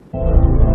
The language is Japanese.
you